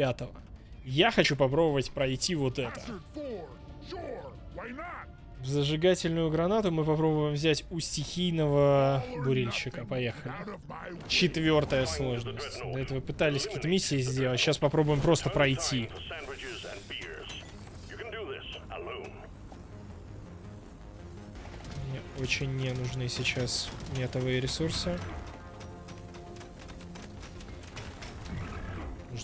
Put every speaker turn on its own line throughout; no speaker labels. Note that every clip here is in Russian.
пятого. Я хочу попробовать пройти вот это. В зажигательную гранату мы попробуем взять у стихийного бурильщика. Поехали. Четвертая сложность. До этого пытались какие-то миссии сделать. Сейчас попробуем просто пройти. Мне очень не нужны сейчас метовые ресурсы.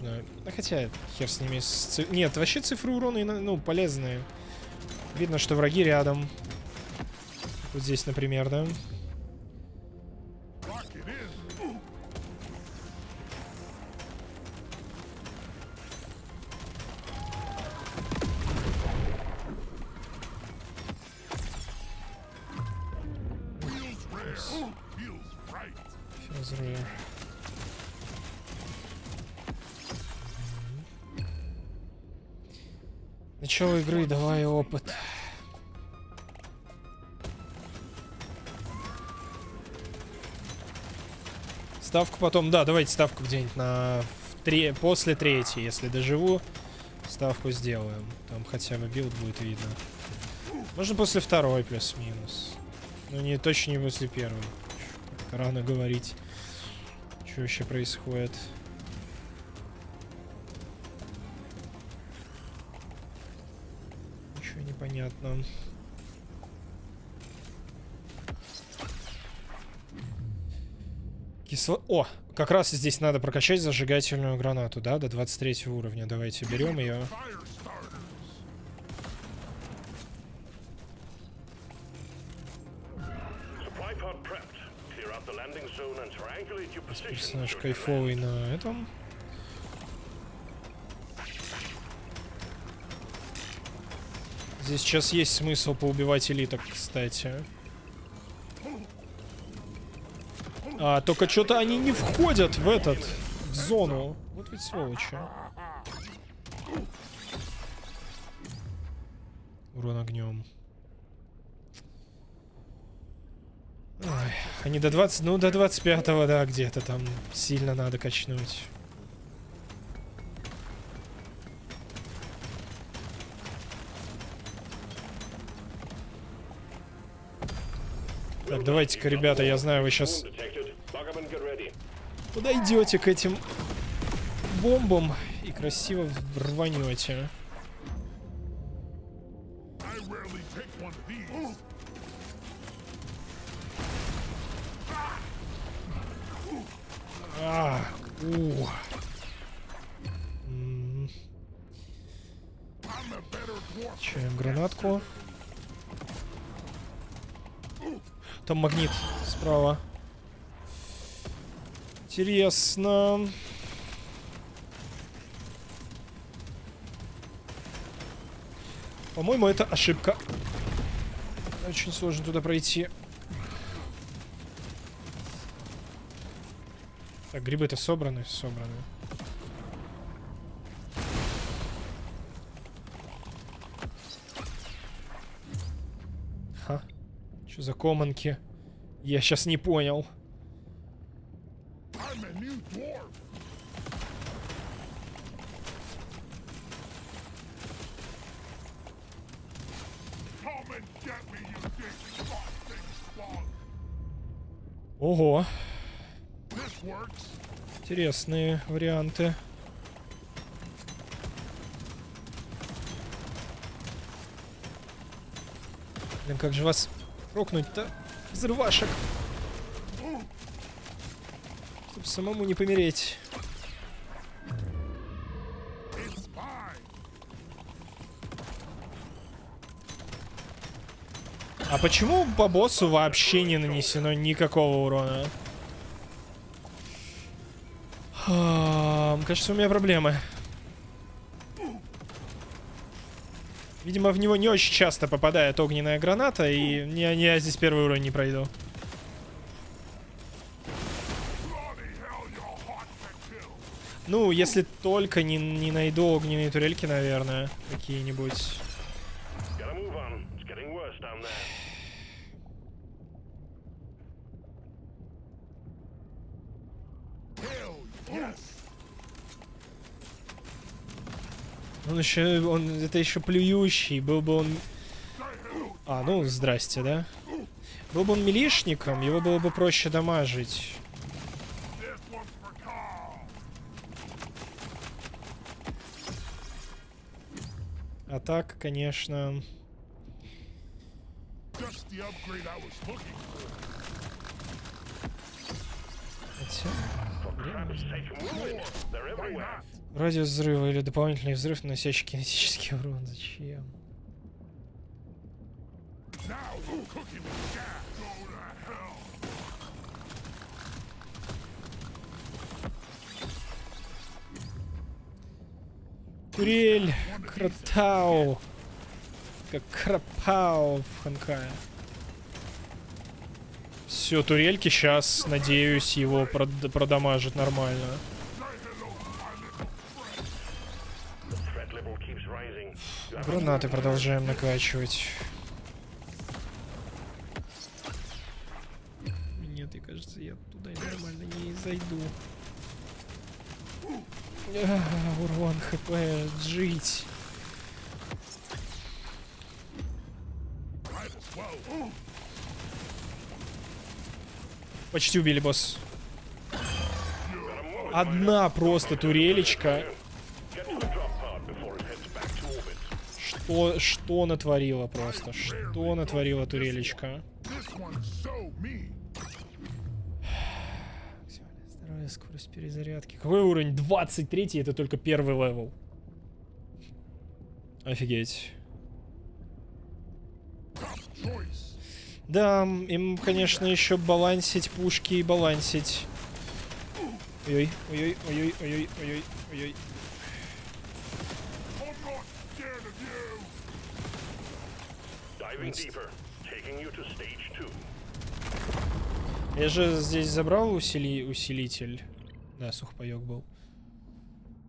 Нужно... Хотя, хер с ними. С... Нет, вообще цифры урона, ну, полезные. Видно, что враги рядом. Вот здесь, например, да? Физры. Начало игры, давай опыт. Ставку потом, да, давайте ставку где-нибудь на три, после третьей, если доживу, ставку сделаем. Там хотя бы build будет видно. Можно после второй плюс-минус. Но не точно не после первой. Рано говорить, что вообще происходит. Понятно. Кисло... О, как раз здесь надо прокачать зажигательную гранату, да, до 23 уровня. Давайте берем ее. Персонаж кайфовый на этом. Здесь сейчас есть смысл поубивать элиток, кстати. А, только что-то они не входят в этот, в зону. Вот ведь сволочи. Урон огнем. Ой, они до 20, ну до 25-го, да, где-то там сильно надо качнуть. Так, давайте-ка, ребята, я знаю, вы сейчас подойдете к этим бомбам и красиво рванете. А, у. Чаем гранатку. Там магнит справа. Интересно. По-моему, это ошибка. Очень сложно туда пройти. Так, грибы-то собраны? Собраны. Что за команки? Я сейчас не понял. Ого. Интересные варианты. Блин, как же вас Рокнуть-то взрывашек. Чтобы самому не помереть. А почему по боссу вообще не нанесено никакого урона? А, кажется, у меня проблемы. Видимо, в него не очень часто попадает огненная граната, и я, я здесь первый уровень не пройду. Ну, если только не, не найду огненные турельки, наверное, какие-нибудь. Он еще, он, это еще плюющий, был бы он... А, ну, здрасте, да? Был бы он милишником, его было бы проще дамажить. А так, конечно... Хотя... Радиус взрыва или дополнительный взрыв, наносящий кинетический урон. Зачем? Турель, Кратау. Как Крапау в Ханкае. Все, турельки сейчас, надеюсь, его прод продамажит нормально. Гранаты продолжаем накачивать. Нет, мне кажется, я туда нормально не зайду. А, урон, хп, жить. Почти убили, босс. Одна просто турелечка. Что, что натворила просто? Что натворила турелечка? Здоровье, скорость перезарядки. Какой уровень? 23 это только первый level. Офигеть. Да, им, конечно, еще балансить пушки и балансить. Ой, ой, ой, ой, ой, ой, ой, ой. Я же здесь забрал усили... усилитель. Да, сухпайок был.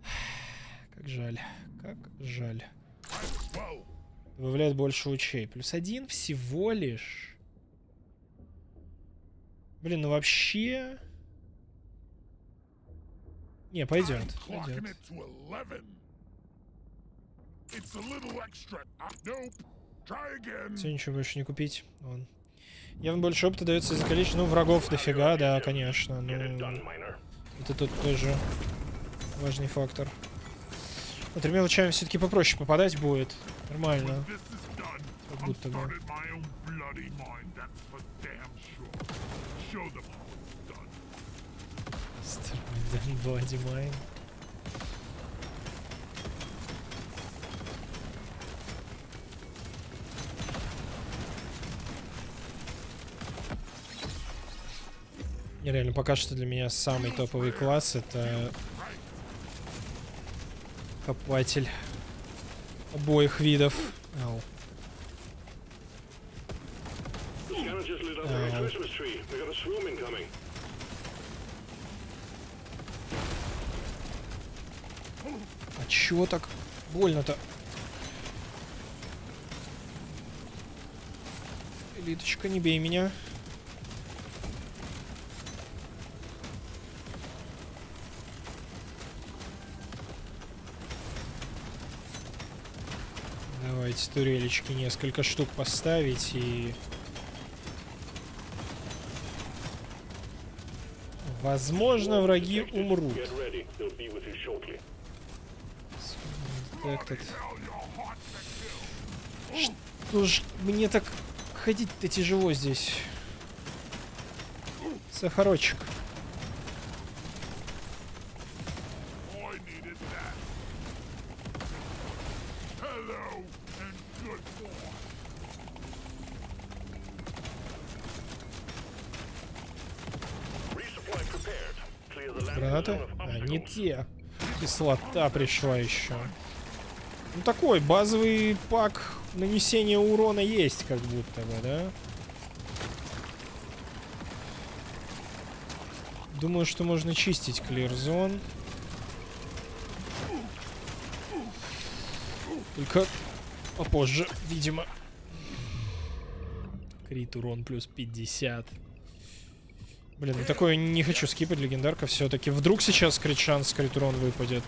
Как жаль. Как жаль. Добавляет больше лучей. Плюс один всего лишь. Блин, ну вообще... Не, пойдет. Пойдет. Все, ничего больше не купить. Вон. Явно больше опыта дается из-за количества... Ну, врагов дофига, да, конечно. Ну, это тут тоже важный фактор. Вот тремя лучами все-таки попроще попадать будет. Нормально. Как будто бы. Bloody Mine. Реально, пока что для меня самый топовый класс это копатель обоих видов. Ау. Ау. А чего так больно-то? Элиточка, не бей меня. Давайте турелечки несколько штук поставить и... Возможно, враги умрут. Так, так. Что ж, мне так ходить-то тяжело здесь. Сахарочек. Те. Кислота пришла еще. Ну такой базовый пак нанесения урона есть, как будто бы, да? Думаю, что можно чистить клирзон. Только попозже, видимо. Крит урон плюс 50. Блин, ну такое не хочу скипать, легендарка все-таки. Вдруг сейчас крит шанс, крит урон выпадет.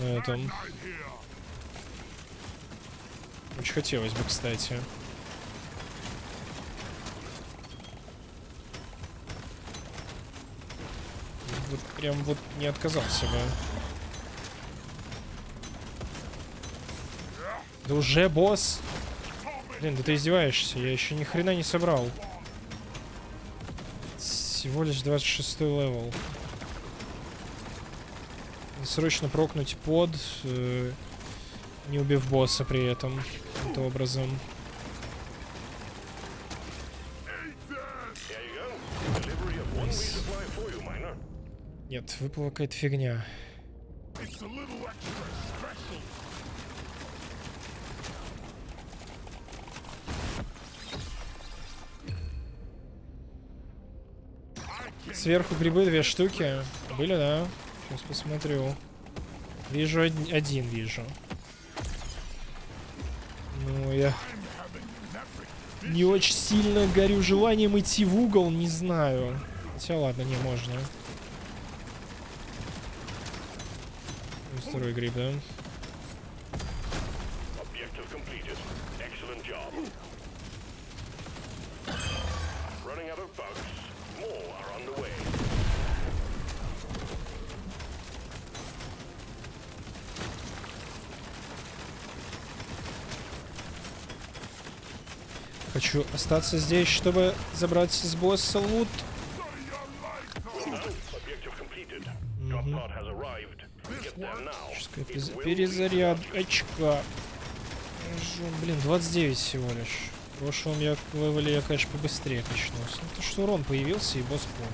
на этом. Очень хотелось бы, кстати. Вот прям вот не отказался бы. Да уже босс. Блин, да ты издеваешься, я еще ни хрена не собрал. Всего лишь 26 level. Срочно прокнуть под, э, не убив босса при этом, каким-то образом. Нет, выпала какая-то фигня. Сверху грибы две штуки. Были, да? Сейчас посмотрю. Вижу од один, вижу. Ну, я не очень сильно горю желанием идти в угол, не знаю. Хотя ладно, не можно. Второй гриб, да? Хочу остаться здесь, чтобы забрать с босса лут. Перезаряд очка. Блин, 29 всего лишь. В прошлом я левеле я, конечно, побыстрее качнулся. Ну, то, что урон появился, и босс помер.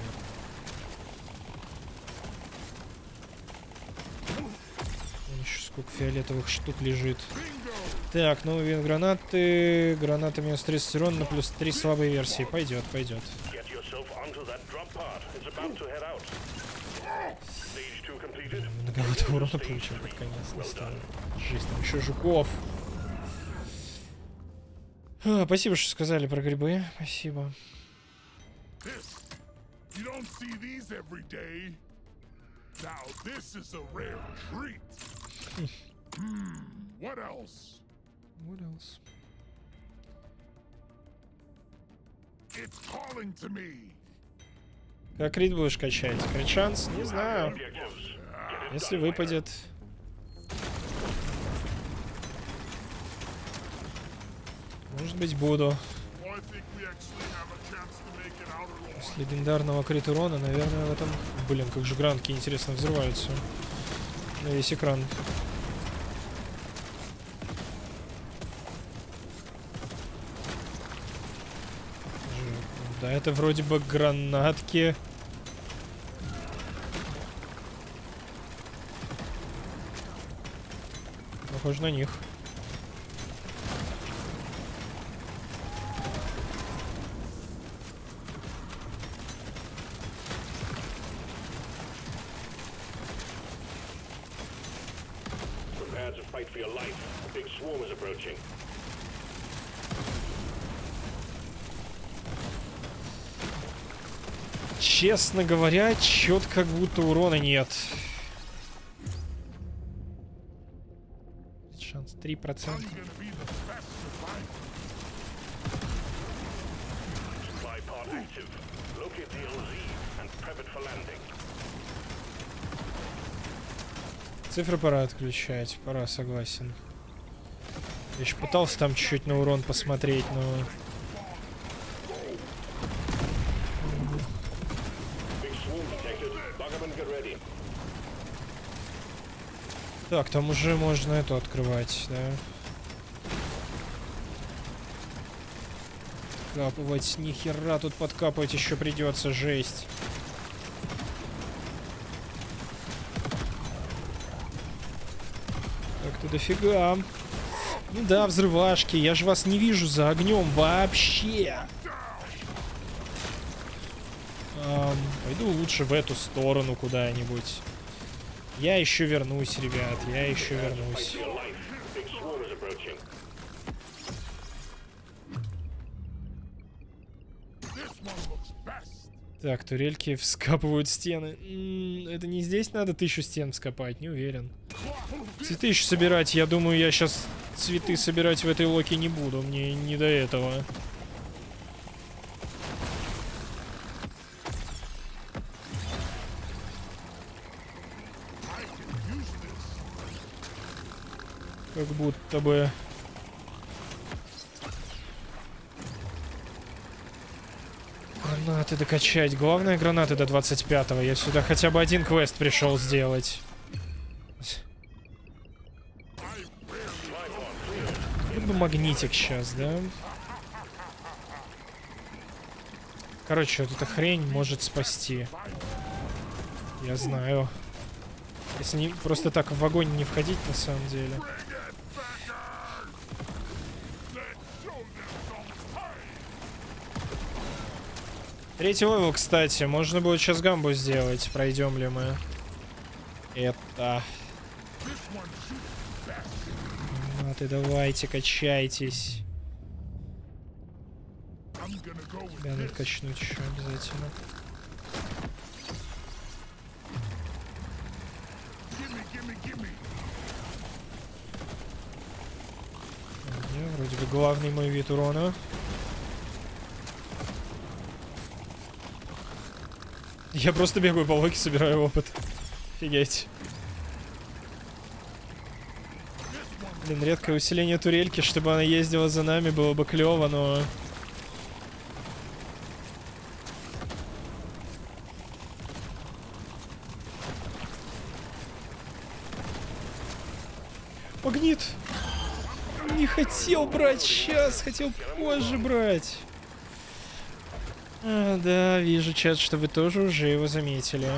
Еще сколько фиолетовых штук лежит. Так, ну вин гранаты. Граната минус 30 урон на плюс 3 слабые версии. Пойдет, пойдет. Многовато урона получил под конец. Не Жизнь, там еще жуков. А, спасибо, что сказали про грибы. Спасибо. Hmm, what else? What else? It's calling to me. Как рид будешь качать? Кричанс? Не знаю. Если выпадет... Может быть, буду. С легендарного крит урона, наверное, в этом... Блин, как же гранки интересно взрываются. На весь экран. Да, это вроде бы гранатки. Похоже на них. Prepare to fight for your life. A big swarm is approaching. Честно говоря, чет как будто урона нет. Шанс 3%. Цифры пора отключать, пора, согласен. Я еще пытался там чуть-чуть на урон посмотреть, но... Так, там уже можно эту открывать, да? Капывать, нихера тут подкапывать еще придется, жесть. Дофига. Ну да, взрывашки, я же вас не вижу за огнем вообще. Эм, пойду лучше в эту сторону куда-нибудь. Я еще вернусь, ребят, я еще вернусь. Так, турельки вскапывают стены. М -м, это не здесь надо тысячу стен вскопать, не уверен. Цветы еще собирать. Я думаю, я сейчас цветы собирать в этой локе не буду. Мне не до этого. Как будто бы... Гранаты докачать. Главное гранаты до 25-го. Я сюда хотя бы один квест пришел сделать. Магнитик сейчас, да? Короче, вот эта хрень может спасти. Я знаю. Если не, просто так в огонь не входить, на самом деле. Третий level, кстати. Можно будет сейчас гамбу сделать. Пройдем ли мы? Это... ты давайте, качайтесь. Тебя надо качнуть еще обязательно. Я вроде бы главный мой вид урона. Я просто бегаю по локе, собираю опыт. Офигеть. Блин, редкое усиление турельки, чтобы она ездила за нами, было бы клево, но... Магнит! Не хотел брать сейчас, хотел позже брать. А, да, вижу, чат, что вы тоже уже его заметили.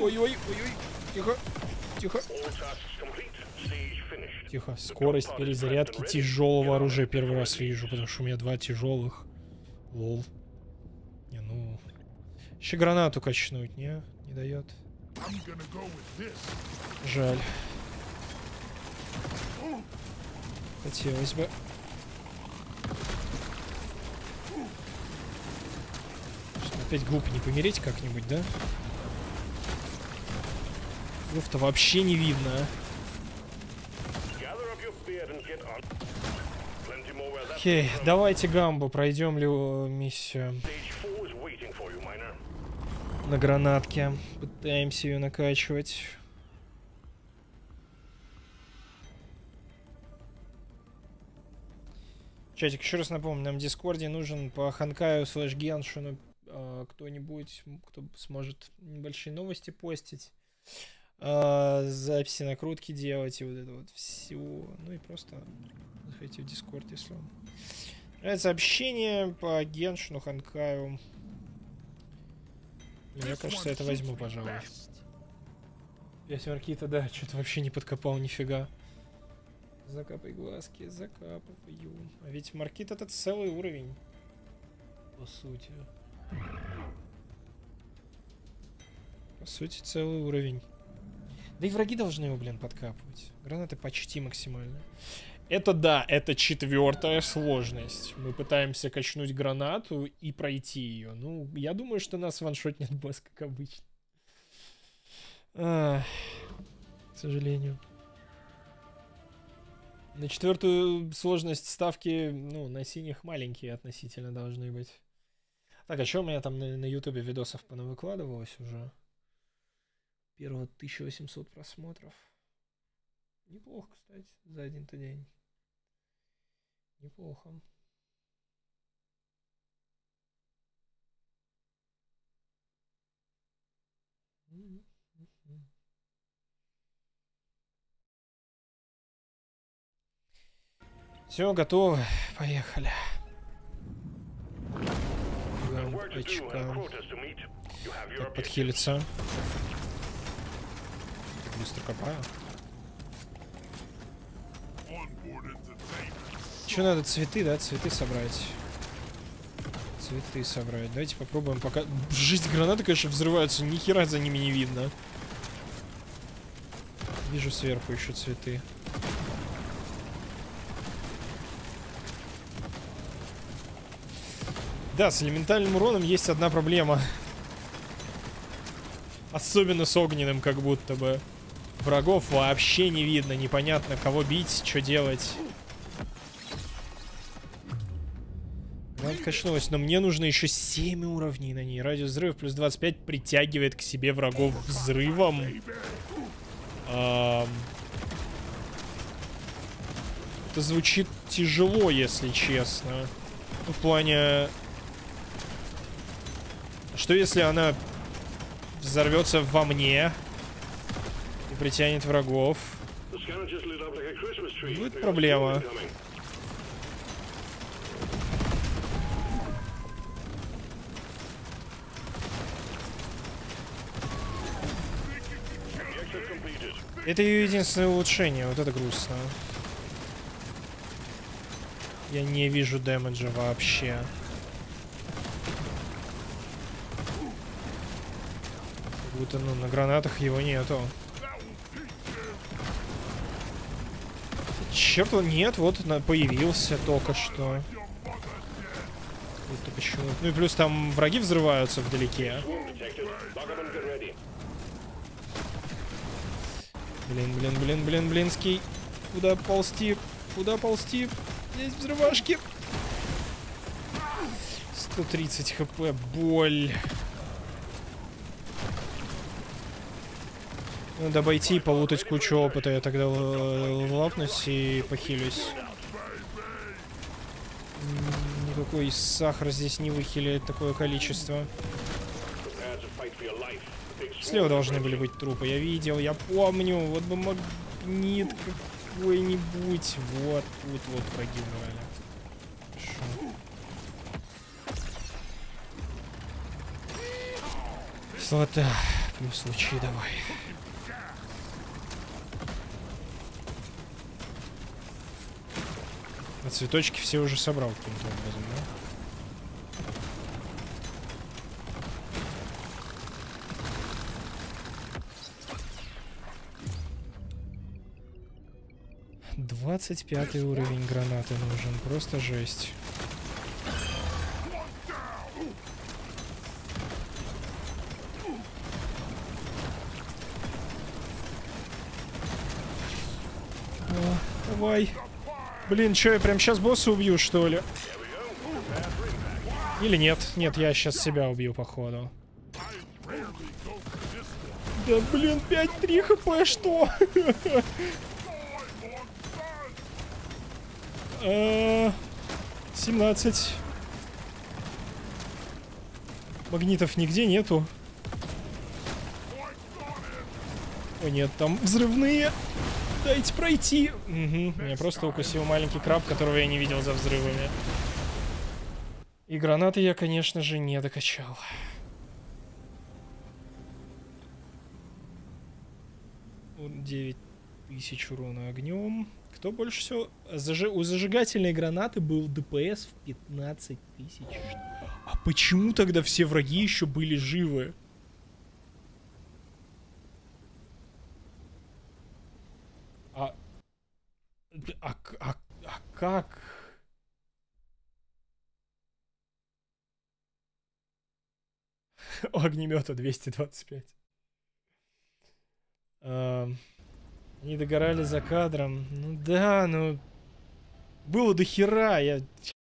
Ой-ой-ой, ой-ой. Тихо. Тихо. Тихо. Скорость перезарядки тяжелого оружия первый раз вижу, потому что у меня два тяжелых. Лол. Не, ну... Еще гранату качнуть, не? Не дает. Жаль. Хотелось бы. Что, опять глупо не помереть как-нибудь, да? Лофта вообще не видно. Окей, давайте гамбу, пройдем ли миссию. На гранатке. Пытаемся ее накачивать. Чатик, еще раз напомню, нам в Дискорде нужен по Хонкаю слэш Геншину э, кто-нибудь, кто сможет небольшие новости постить э, записи, накрутки делать и вот это вот все. Ну и просто заходите в Дискорд, если вам нравится общение по Геншину, Ханкаю. Мне кажется, это возьму, пожалуй. Пять маркита, да, что-то вообще не подкопал нифига. Закапай глазки, закапываю. А ведь маркит это целый уровень. По сути. По сути, целый уровень. Да и враги должны его, блин, подкапывать. Гранаты почти максимально. Это да, это четвертая сложность. Мы пытаемся качнуть гранату и пройти ее. Ну, я думаю, что нас ваншотнет босс, как обычно. Ах, к сожалению. На четвертую сложность ставки, ну, на синих маленькие относительно должны быть. Так, а что у меня там на ютубе видосов понавыкладывалось уже? Первого 1800 просмотров. Неплохо, кстати, за один-то день. Неплохо. Все, готово. Поехали. Очка. Как подхилиться быстро копаю. Что надо? Цветы, да? Цветы собрать. Цветы собрать. Давайте попробуем пока... Жизнь гранаты, конечно, взрываются. Ни хера за ними не видно. Вижу сверху еще цветы. Да, с элементальным уроном есть одна проблема. Особенно с огненным, как будто бы. Врагов вообще не видно, непонятно, кого бить, что делать. Гранат качнулась, но мне нужно еще 7 уровней на ней. Радиус взрыва плюс 25 притягивает к себе врагов взрывом. Эм... Это звучит тяжело, если честно. В плане... Что если она взорвется во мне и притянет врагов? Будет проблема. Это ее единственное улучшение, вот это грустно. Я не вижу дэмэджа вообще. Как будто, ну, на гранатах его нету. Черт, нет, вот появился только что. Это почему? Ну и плюс там враги взрываются вдалеке. Блин, блин, блин, блин, блинский. Куда ползти? Куда ползти? Здесь взрывашки. 130 хп, боль. Надо обойти и полутать кучу опыта. Я тогда лапнусь и похилюсь. Никакой сахар здесь не выхиляет такое количество. Слева должны были быть трупы. Я видел, я помню. Вот бы магнит какой-нибудь. Вот, тут вот враги умирали. Хорошо. Слота. Плюс лучи давай. А цветочки все уже собрал каким-то образом, да? 25 уровень гранаты нужен. Просто жесть. О, давай. Блин, что, я прям сейчас босса убью, что ли? Или нет? Нет, я сейчас себя убью, походу. Да, блин, 5-3 хп, что? 17. Магнитов нигде нету. О нет, там взрывные. Дайте пройти. Угу. Меня просто укусил маленький краб, которого я не видел за взрывами. И гранаты я, конечно же, не докачал. Девять тысяч урона огнем. Кто больше всего... Зажи... У зажигательной гранаты был ДПС в 15 тысяч. А почему тогда все враги еще были живы? А... А, а, а как? У огнемета 225. Um... Они догорали за кадром. Ну да, ну... Было до хера, я